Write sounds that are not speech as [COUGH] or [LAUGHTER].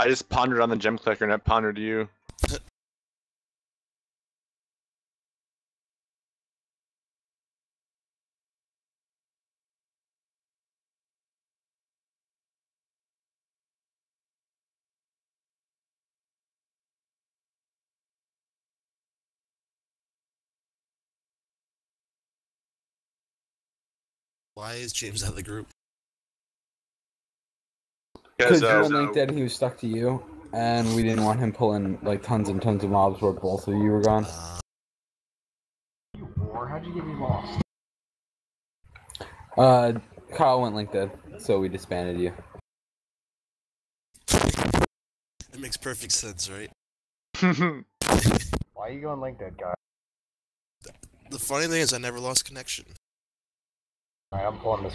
I just pondered on the gem clicker and it pondered you. Why is James out of the group? Because Because you uh, were linked dead, he was stuck to you, and we didn't want him pulling like tons and tons of mobs where both of you were gone. Uh, Or how'd you get me lost? Uh, Kyle went linked dead, so we disbanded you. it makes perfect sense, right? [LAUGHS] Why are you going like that guy? The funny thing is, I never lost connection. Alright, I'm pulling this